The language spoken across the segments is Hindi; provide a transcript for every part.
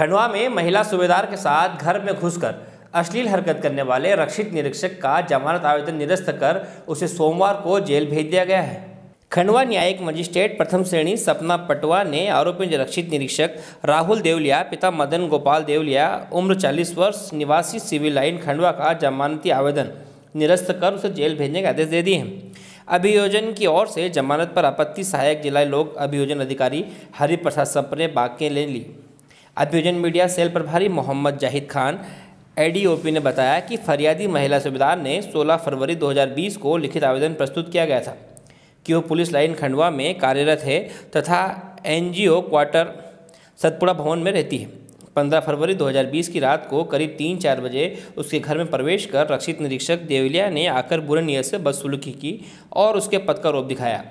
खंडवा में महिला सूबेदार के साथ घर में घुसकर अश्लील हरकत करने वाले रक्षित निरीक्षक का जमानत आवेदन निरस्त कर उसे सोमवार को जेल भेज दिया गया है। खंडवा न्यायिक मजिस्ट्रेट प्रथम श्रेणी सपना पटवा ने आरोपी रक्षित निरीक्षक राहुल देवलिया, पिता मदन गोपाल देवलिया, उम्र 40 वर्ष, निवासी सिविल लाइन खंडवा का जमानती आवेदन निरस्त कर उसे जेल भेजने के आदेश दे दिए हैं। अभियोजन की ओर से जमानत पर आपत्ति सहायक जिला लोक अभियोजन अधिकारी, हरिप्रसाद सप ने बाकी ले ली। अभियोजन मीडिया सेल प्रभारी मोहम्मद जाहिद खान, एडीओपी ने बताया कि फरियादी महिला सूबेदार ने 16 फरवरी 2020 को लिखित आवेदन प्रस्तुत किया गया था कि वो पुलिस लाइन खंडवा में कार्यरत है तथा एनजीओ क्वार्टर सतपुड़ा भवन में रहती है। 15 फरवरी 2020 की रात को करीब तीन चार बजे उसके घर में प्रवेश कर रक्षित निरीक्षक देवलिया ने आकर बुरे नियत से बदसलूकी की और उसके पद का रोप दिखाया।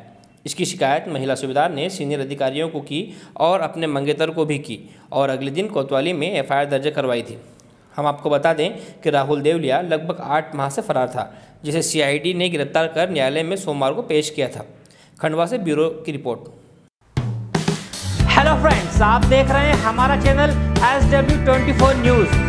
इसकी शिकायत महिला सूबेदार ने सीनियर अधिकारियों को की और अपने मंगेतर को भी की और अगले दिन कोतवाली में एफआईआर दर्ज करवाई थी। हम आपको बता दें कि राहुल देवलिया लगभग आठ माह से फरार था, जिसे सीआईडी ने गिरफ़्तार कर न्यायालय में सोमवार को पेश किया था। खंडवा से ब्यूरो की रिपोर्ट। हेलो फ्रेंड्स आप देख रहे हैं हमारा channel S W twenty four news